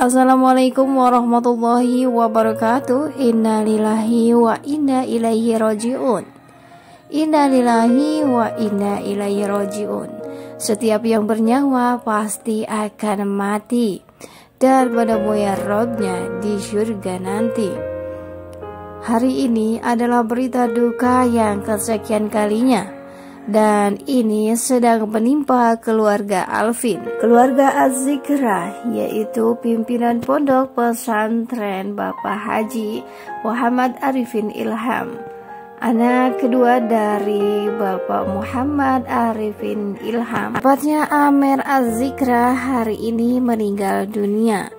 Assalamualaikum warahmatullahi wabarakatuh. Inna lillahi wa inna ilaihi roji'un. Inna lillahi wa inna ilaihi roji'un. Setiap yang bernyawa pasti akan mati. Dan menemui robnya di surga nanti. Hari ini adalah berita duka yang kesekian kalinya dan ini sedang menimpa keluarga Alvin. Keluarga Azikra yaitu pimpinan pondok pesantren Bapak Haji Muhammad Arifin Ilham. Anak kedua dari Bapak Muhammad Arifin Ilham. Tepatnya Amer Azikra hari ini meninggal dunia.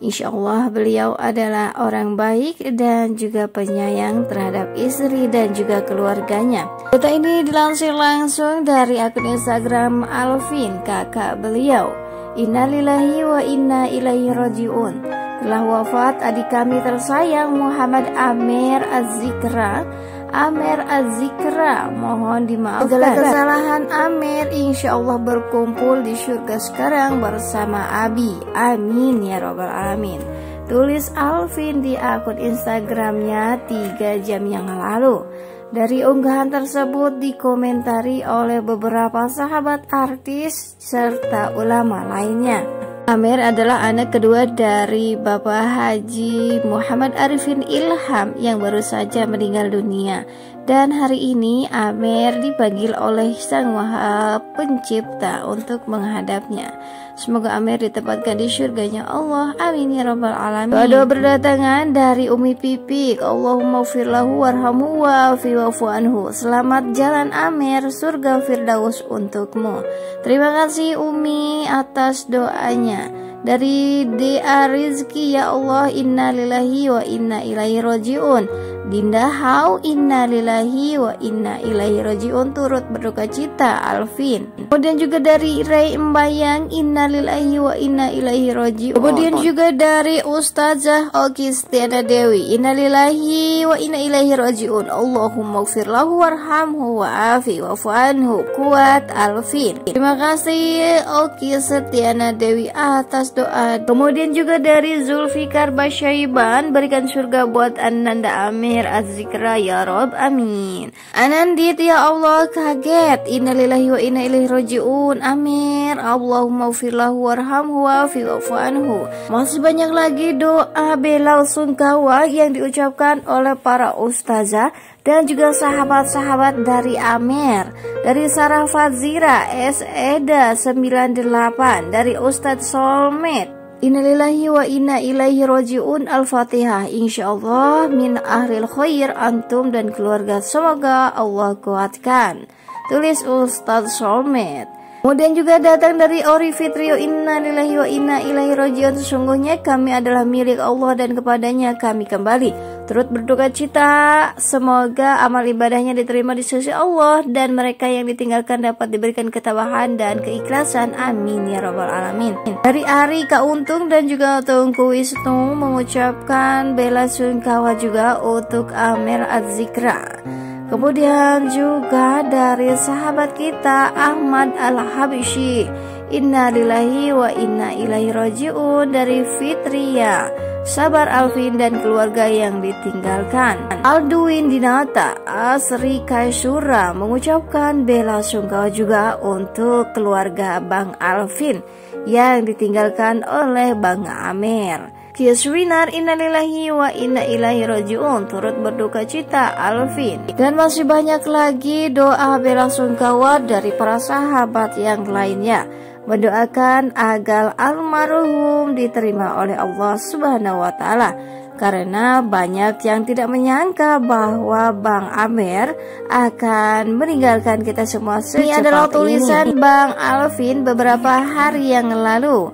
Insya Allah beliau adalah orang baik dan juga penyayang terhadap istri dan juga keluarganya. Kota ini dilansir langsung dari akun Instagram Alvin, kakak beliau. Innalillahi wa inna ilaihi rajiun. Telah wafat adik kami tersayang Muhammad Amir Azikra Amer Azikra mohon dimaafkan. Segala kesalahan Amer insya Allah berkumpul di surga sekarang bersama Abi. Amin ya robbal alamin. Tulis Alvin di akun Instagramnya 3 jam yang lalu. Dari unggahan tersebut dikomentari oleh beberapa sahabat artis serta ulama lainnya Amir adalah anak kedua dari Bapak Haji Muhammad Arifin Ilham yang baru saja meninggal dunia. Dan hari ini Amir dipanggil oleh Sang Maha Pencipta untuk menghadapnya. Semoga Amir ditempatkan di surganya Allah. Amin ya rabbal alamin. Doa berdatangan dari Umi Pipik. Allahumma firlahu warhamu wa fiwafu anhu. Selamat jalan Amir, surga Firdaus untukmu. Terima kasih Umi atas doanya dari DA Rizki ya Allah inna lillahi wa inna ilaihi rojiun Dinda Hau inna lillahi wa inna ilaihi rojiun turut berduka cita Alvin. Kemudian juga dari Ray Mbayang inna lillahi wa inna ilaihi rojiun kemudian juga dari Ustazah Oki Stiana Dewi inna lillahi wa inna ilaihi rojiun Allahumma gfir lahu warhamhu wa afi wa anhu. Kuat Alvin. Terima kasih Oki Stiana Dewi atas doa. Kemudian juga dari Zulfikar Basyaiban berikan surga buat Ananda Amir Azikra ya Rob amin. Anandit ya Allah kaget. Innalillahi wa inna ilaihi rajiun. Amir Allahumma ufirlahu warhamhu wa anhu. Masih banyak lagi doa bela sungkawa yang diucapkan oleh para ustazah dan juga sahabat-sahabat dari Amer, dari Sarah Fazira, S. Eda 98, dari Ustadz Solmed, Innalillahi wa inna ilaihi roji'un Al-Fatihah. Insyaallah min ahlil khair antum dan keluarga. Semoga Allah kuatkan. Tulis Ustadz Solmed Kemudian juga datang dari Ori Fitrio Inna lillahi wa inna ilaihi rojiun Sesungguhnya kami adalah milik Allah dan kepadanya kami kembali Turut berduka cita. Semoga amal ibadahnya diterima di sisi Allah Dan mereka yang ditinggalkan dapat diberikan ketabahan dan keikhlasan. Amin ya rabbal alamin. Dari Ari Kak Untung dan juga Tungku Wisnu Mengucapkan bela sungkawa juga untuk Amir Adzikra Kemudian juga dari sahabat kita Ahmad Al-Habishi. Inna lillahi wa inna ilaihi roji'un dari Fitria Sabar Alvin dan keluarga yang ditinggalkan. Alduin Dinata Asri Kaisura mengucapkan bela sungkawa juga untuk keluarga Bang Alvin yang ditinggalkan oleh Bang Amer. Kiaswinar innalillahi wa inna ilahi rojiun turut berduka cita Alvin. Dan masih banyak lagi doa bela sungkawa dari para sahabat yang lainnya mendoakan agar almarhum diterima oleh Allah Subhanahu wa taala karena banyak yang tidak menyangka bahwa Bang Amer akan meninggalkan kita semua Ini adalah tulisan ini. Bang Alvin beberapa hari yang lalu.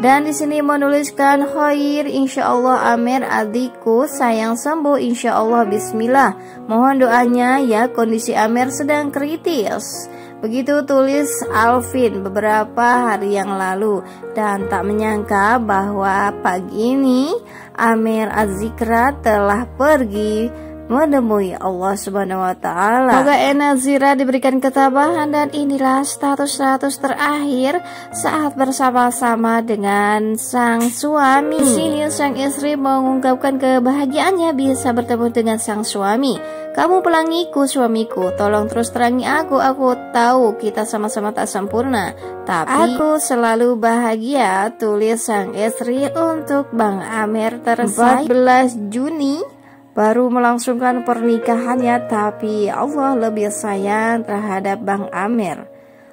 Dan di sini menuliskan khair insya Allah Amer adikku sayang sembuh insya Allah Bismillah. Mohon doanya ya kondisi Amer sedang kritis. Begitu tulis Alvin beberapa hari yang lalu dan tak menyangka bahwa pagi ini Amir Azikra telah pergi menemui Allah Subhanahu wa taala. Semoga Enazira diberikan ketabahan dan inilah status-status terakhir saat bersama-sama dengan sang suami. Di sini sang istri mengungkapkan kebahagiaannya bisa bertemu dengan sang suami. Kamu pelangiku suamiku, tolong terus terangi aku. Aku tahu kita sama-sama tak sempurna, tapi aku selalu bahagia. Tulis sang istri untuk Bang Amer tersayang 14 Juni baru melangsungkan pernikahannya tapi Allah lebih sayang terhadap Bang Amir.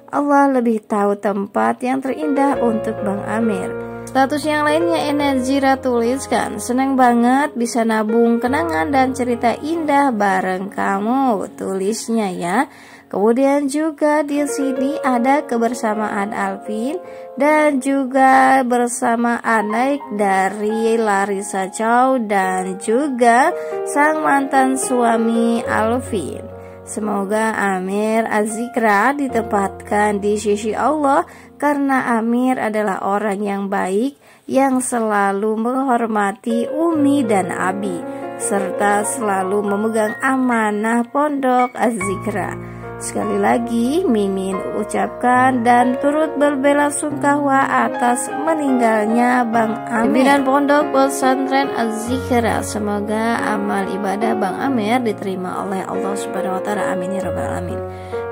Allah lebih tahu tempat yang terindah untuk Bang Amir. Status yang lainnya Enazira tuliskan Senang banget bisa nabung kenangan dan cerita indah bareng kamu Tulisnya ya Kemudian juga di sini ada kebersamaan Alvin dan juga bersama anak dari Larissa Chow dan juga sang mantan suami Alvin. Semoga Amir Azikra ditempatkan di sisi Allah karena Amir adalah orang yang baik yang selalu menghormati Umi dan Abi serta selalu memegang amanah pondok Azikra. Sekali lagi, Mimin ucapkan dan turut berbela sungkawa atas meninggalnya Bang Amir. dan Pondok Pesantren Az-Zikra. Semoga amal ibadah Bang Amir diterima oleh Allah Subhanahu wa taala. Amin ya rabbal alamin.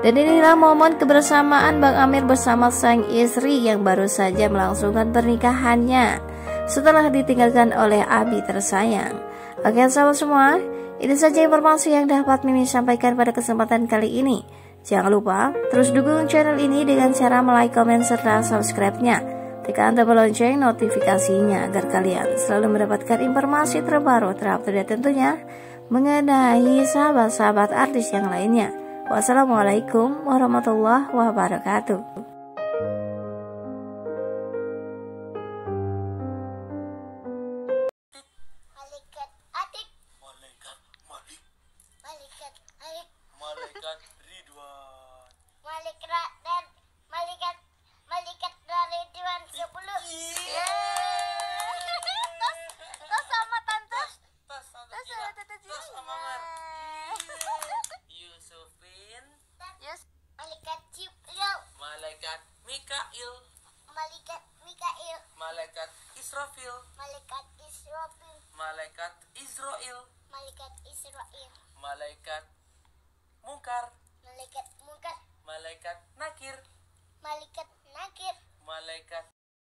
Dan inilah momen kebersamaan Bang Amir bersama sang istri yang baru saja melangsungkan pernikahannya setelah ditinggalkan oleh Abi tersayang. Oke sahabat semua, itu saja informasi yang dapat Mimin sampaikan pada kesempatan kali ini. Jangan lupa terus dukung channel ini dengan cara like, komen, serta subscribe-nya. Tekan tombol lonceng notifikasinya agar kalian selalu mendapatkan informasi terbaru terupdate tentunya mengenai sahabat-sahabat artis yang lainnya. Wassalamualaikum warahmatullahi wabarakatuh. Malaikat Israfil. Malaikat Israfil. Malaikat Israel. Malaikat Israel. Malaikat Mungkar. Malaikat Mungkar malaikat nakir malaikat nakir malaikat